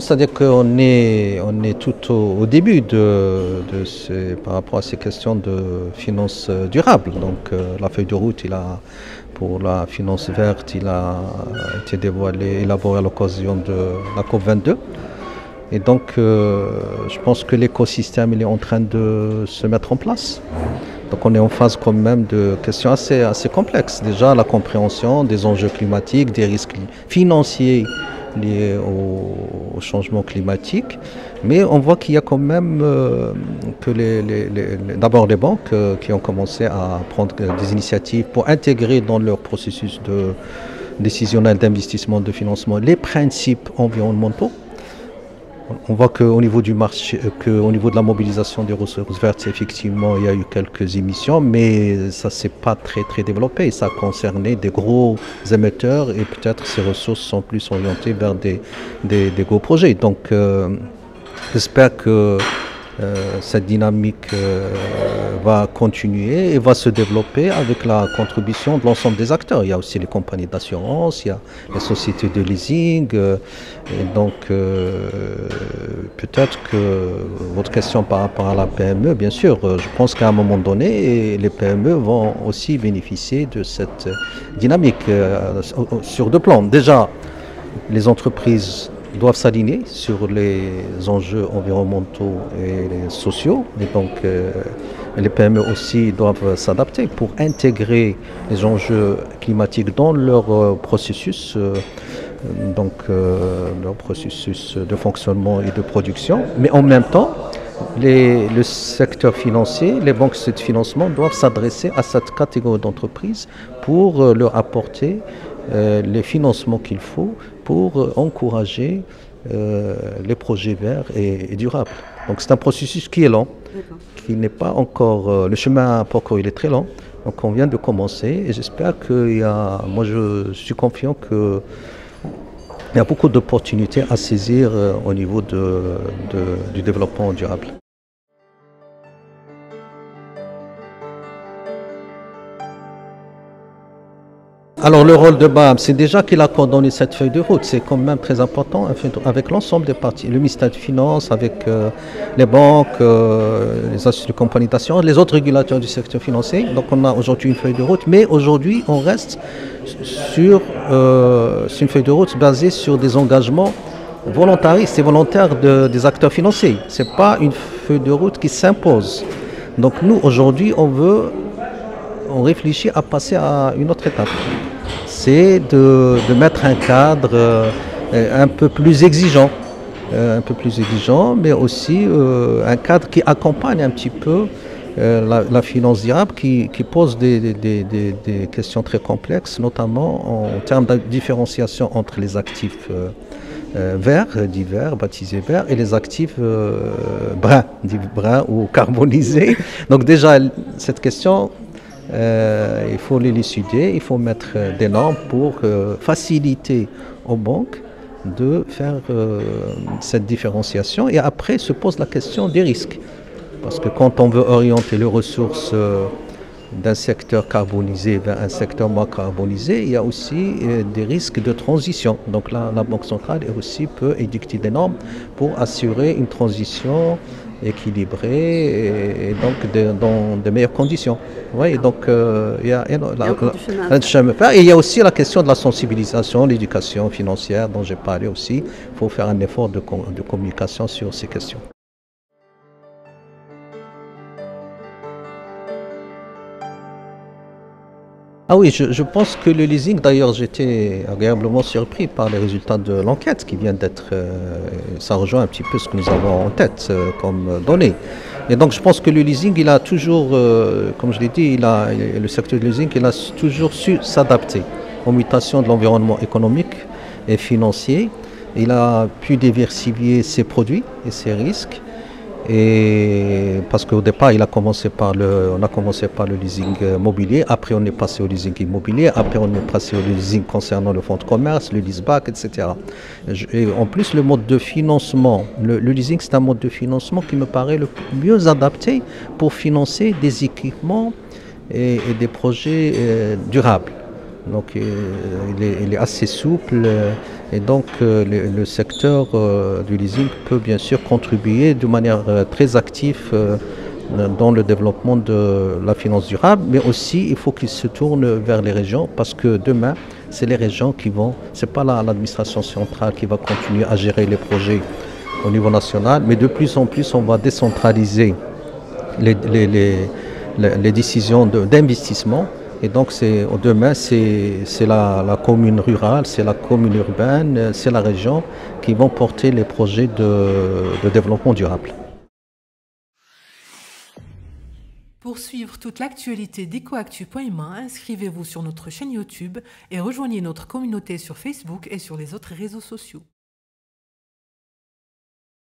C'est-à-dire qu'on est, on est tout au, début de, de ces, par rapport à ces questions de finances euh, durables. Donc euh, la feuille de route, il a, pour la finance verte, il a été dévoilé, élaboré à l'occasion de la COP22. Et donc, euh, je pense que l'écosystème il est en train de se mettre en place. Donc, on est en phase quand même de questions assez, assez complexes. Déjà, la compréhension des enjeux climatiques, des risques financiers liés au, changement climatique. Mais on voit qu'il y a quand même euh, que d'abord les banques euh, qui ont commencé à prendre des initiatives pour intégrer dans leur processus de décisionnel d'investissement, de financement, les principes environnementaux. On voit qu'au niveau du marché, euh, qu'au niveau de la mobilisation des ressources vertes, effectivement, il y a eu quelques émissions, mais ça s'est pas très très développé. Ça a concerné des gros émetteurs et peut-être ces ressources sont plus orientées vers des gros projets. Donc, euh, j'espère que euh, cette dynamique euh, va continuer et va se développer avec la contribution de l'ensemble des acteurs. Il y a aussi les compagnies d'assurance, il y a les sociétés de leasing. euh, et donc, peut-être que votre question par rapport à la PME, bien sûr, je pense qu'à un moment donné, les PME vont aussi bénéficier de cette dynamique sur deux plans. Déjà, les entreprises doivent s'aligner sur les enjeux environnementaux et sociaux. Et donc, euh, les PME aussi doivent s'adapter pour intégrer les enjeux climatiques dans leur euh, processus, euh, donc leur processus de fonctionnement et de production. Mais en même temps, les- le secteur financier, les banques de financement doivent s'adresser à cette catégorie d'entreprises pour leur apporter les financements qu'il faut pour euh, encourager euh, les projets verts et, et durables. Donc c'est un processus qui est lent, qui n'est pas encore... euh, le chemin encore il est très lent. Donc on vient de commencer et j'espère qu'il y a... Moi je suis confiant que il y a beaucoup d'opportunités à saisir au niveau de- de- du développement durable. Alors le rôle de BAM, c'est déjà qu'il a coordonné cette feuille de route. C'est quand même très important avec l'ensemble des parties, le ministère des Finances, avec euh, les banques, euh, les associations de compagnies d'assurance, les autres régulateurs du secteur financier. Donc on a aujourd'hui une feuille de route, mais aujourd'hui on reste sur, euh, sur une feuille de route basée sur des engagements volontaristes et volontaires de- des acteurs financiers. Ce n'est pas une feuille de route qui s'impose. Donc nous aujourd'hui on veut on réfléchit à passer à une autre étape. C'est de, de mettre un cadre euh, un peu plus exigeant, euh, un peu plus exigeant, mais aussi euh, un cadre qui accompagne un petit peu la, finance durable, qui, qui pose des, des- des- des- questions très complexes, notamment en termes de différenciation entre les actifs verts, dits verts, baptisés verts, et les actifs bruns, bruns ou carbonisés. Donc déjà, cette question, euh, il faut l'élucider, il faut mettre euh, des normes pour euh, faciliter aux banques de faire cette différenciation. Et après se pose la question des risques. Parce que quand on veut orienter les ressources d'un secteur carbonisé vers un secteur moins carbonisé, il y a aussi des risques de transition. Donc là, la Banque centrale aussi peut édicter des normes pour assurer une transition équilibrée et, et donc de- dans de meilleures conditions. Oui, donc euh, il y a, il y a la- Il y a. Et il y aussi la question de la sensibilisation, l'éducation financière dont j'ai parlé aussi. Il faut faire un effort de, de communication sur ces questions. Ah oui, je, pense que le leasing, d'ailleurs, j'étais agréablement surpris par les résultats de l'enquête qui vient d'être. euh, ça rejoint un petit peu ce que nous avons en tête euh, comme données. Et donc, je pense que le leasing, il a toujours, euh, comme je l'ai dit, il a, le secteur du leasing, il a toujours su s'adapter aux mutations de l'environnement économique et financier. Il a pu diversifier ses produits et ses risques. Et parce qu'au départ, il a commencé par le, on a commencé par le leasing euh, mobilier, après on est passé au leasing immobilier, après on est passé au leasing concernant le fonds de commerce, le leaseback, etc. Et en plus, le mode de financement, le, le leasing, c'est un mode de financement qui me paraît le mieux adapté pour financer des équipements et, et des projets euh, durables. Donc euh, il, est, assez souple, euh, Et donc le, secteur du leasing peut bien sûr contribuer de manière très active dans le développement de la finance durable, mais aussi il faut qu'il se tourne vers les régions parce que demain, c'est les régions qui vont, c'est pas l'administration centrale qui va continuer à gérer les projets au niveau national, mais de plus en plus on va décentraliser les, décisions d'investissement. Et donc demain, c'est la, commune rurale, c'est la commune urbaine, c'est la région qui vont porter les projets de développement durable. Pour suivre toute l'actualité d'EcoActu.ma, inscrivez-vous sur notre chaîne YouTube et rejoignez notre communauté sur Facebook et sur les autres réseaux sociaux.